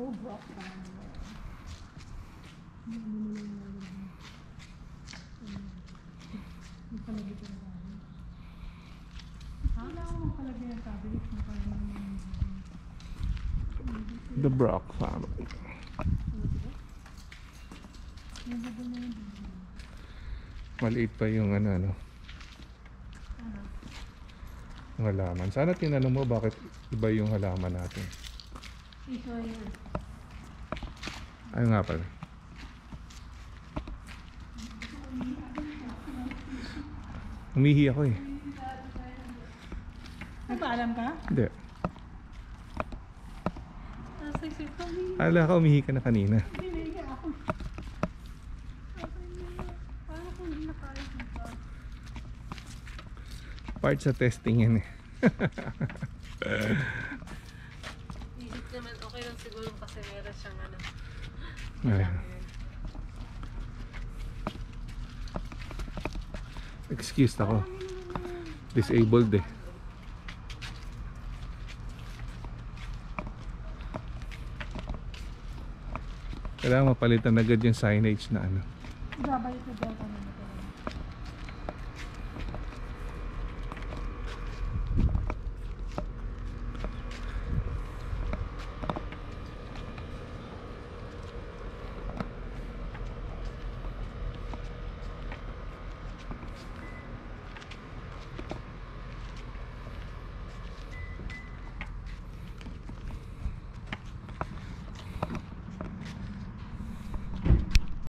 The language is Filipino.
Cobra Family. Yung palagi ko na akong palagi ng cabinet na parang The Brock family. Maliit pa yung ano, Ano? yung halaman. Sana tinanong mo bakit iba yung halaman natin. Yun. Ano nga pala? Umihi ako eh. Nagpaalam ka? Hindi. Nasa isip ko, hindi. Akala ka umihi ka na kanina. Hindi ako. Paano kung hindi na kaya dito? Part sa testing yan eh. Okay lang siguro kasi meron siyang ano. Ay. Excuse ako. Disabled eh. Kailangan mapalitan agad yung signage na ano. Babalik ko kami nito.